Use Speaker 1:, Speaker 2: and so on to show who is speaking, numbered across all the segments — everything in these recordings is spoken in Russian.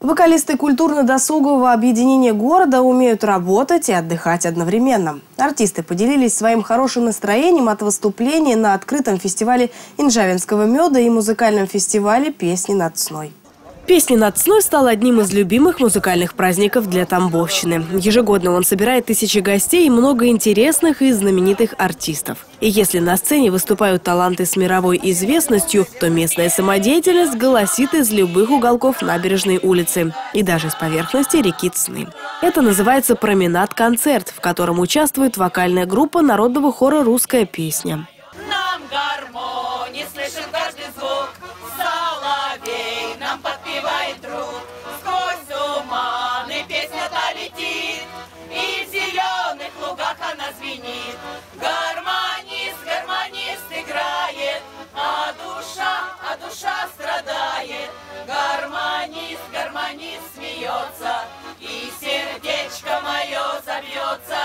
Speaker 1: Вокалисты культурно-досугового объединения города умеют работать и отдыхать одновременно. Артисты поделились своим хорошим настроением от выступления на открытом фестивале инжавинского меда и музыкальном фестивале «Песни над сной». Песни над сной стал одним из любимых музыкальных праздников для Тамбовщины. Ежегодно он собирает тысячи гостей и много интересных и знаменитых артистов. И если на сцене выступают таланты с мировой известностью, то местная самодеятельность голосит из любых уголков набережной улицы и даже с поверхности реки Цны. Это называется «Променад-концерт», в котором участвует вокальная группа народного хора «Русская песня». Душа, страдает. Гармонист, гармонист смеется, и сердечко мое забьется.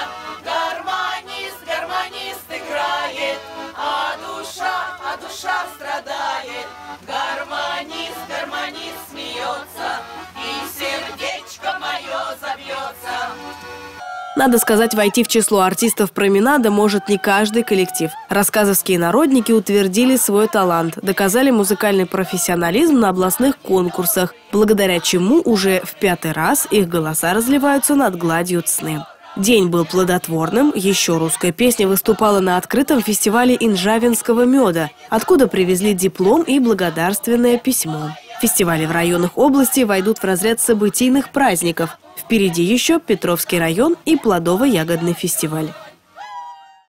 Speaker 1: Гармонист, гармонист играет, а душа, а душа страдает. Гармонист, гармонист смеется, и сердечко мое забьется. Надо сказать, войти в число артистов променада может не каждый коллектив. Рассказовские народники утвердили свой талант, доказали музыкальный профессионализм на областных конкурсах, благодаря чему уже в пятый раз их голоса разливаются над гладью сны. День был плодотворным, еще русская песня выступала на открытом фестивале инжавинского меда, откуда привезли диплом и благодарственное письмо. Фестивали в районах области войдут в разряд событийных праздников. Впереди еще Петровский район и плодово-ягодный фестиваль.